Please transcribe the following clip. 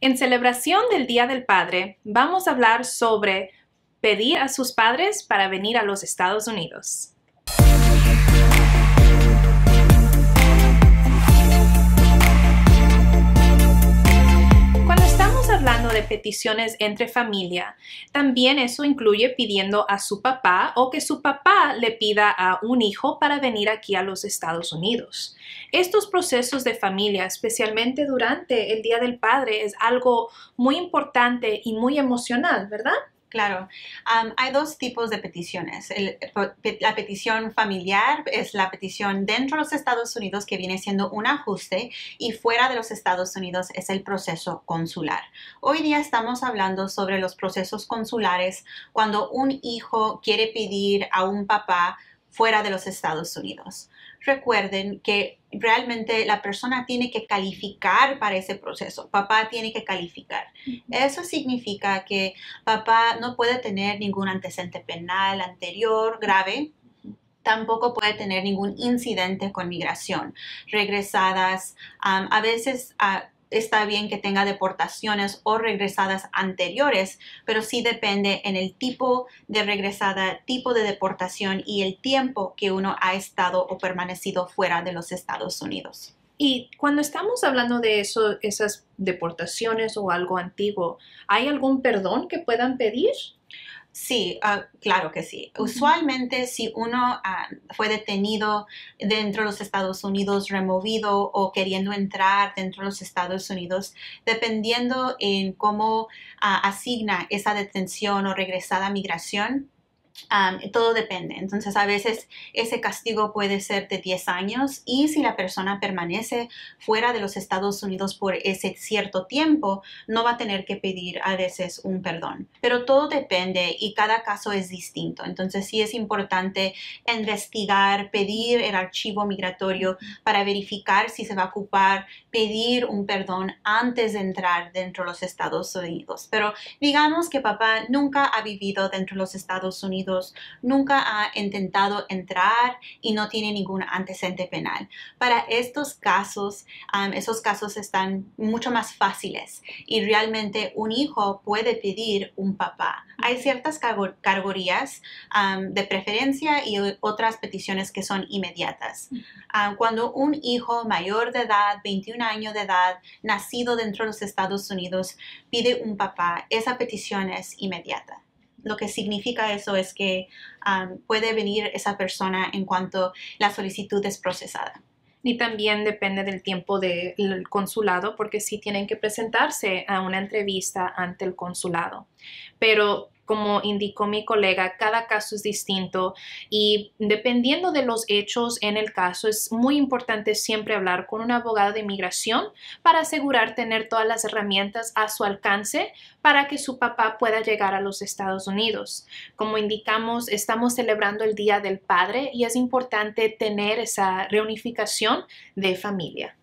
En celebración del Día del Padre, vamos a hablar sobre pedir a sus padres para venir a los Estados Unidos. Peticiones entre familia, también eso incluye pidiendo a su papá o que su papá le pida a un hijo para venir aquí a los Estados Unidos. Estos procesos de familia, especialmente durante el Día del Padre, es algo muy importante y muy emocional, ¿verdad? Claro, hay dos tipos de peticiones. la petición familiar es la petición dentro de los Estados Unidos que viene siendo un ajuste y fuera de los Estados Unidos es el proceso consular. Hoy día estamos hablando sobre los procesos consulares cuando un hijo quiere pedir a un papá fuera de los Estados Unidos recuerden que realmente la persona tiene que calificar para ese proceso. Papá tiene que calificar. Eso significa que papá no puede tener ningún antecedente penal anterior grave. Tampoco puede tener ningún incidente con migración. Regresadas, a veces está bien que tenga deportaciones o regresadas anteriores, pero sí depende en el tipo de regresada, tipo de deportación y el tiempo que uno ha estado o permanecido fuera de los Estados Unidos. Y cuando estamos hablando de eso, esas deportaciones o algo antiguo, ¿hay algún perdón que puedan pedir? Sí, ah, claro que sí. Usualmente si uno ah, fue detenido dentro de los Estados Unidos, removido o queriendo entrar dentro de los Estados Unidos, dependiendo en cómo ah, asigna esa detención o regresada a todo depende. Entonces, a veces ese castigo puede ser de 10 años y si la persona permanece fuera de los Estados Unidos por ese cierto tiempo, no va a tener que pedir a veces un perdón. Pero todo depende y cada caso es distinto. Entonces, sí es importante investigar, pedir el archivo migratorio para verificar si se va a ocupar pedir un perdón antes de entrar dentro de los Estados Unidos. Pero digamos que papá nunca ha vivido dentro de los Estados Unidos nunca ha intentado entrar y no tiene ningún antecedente penal. Para estos casos, esos casos están mucho más fáciles y realmente un hijo puede pedir un papá. Hay ciertas categorías de preferencia y otras peticiones que son inmediatas. cuando un hijo mayor de edad, 21 años de edad, nacido dentro de los Estados Unidos, pide un papá, esa petición es inmediata lo que significa eso es que puede venir esa persona en cuanto la solicitud es procesada. Y también depende del tiempo del consulado, porque sí tienen que presentarse a una entrevista ante el consulado. Pero como indicó mi colega, cada caso es distinto y dependiendo de los hechos en el caso, es muy importante siempre hablar con un abogado de inmigración para asegurar tener todas las herramientas a su alcance para que su papá pueda llegar a los Estados Unidos. Como indicamos, estamos celebrando el Día del Padre y es importante tener esa reunificación de familia.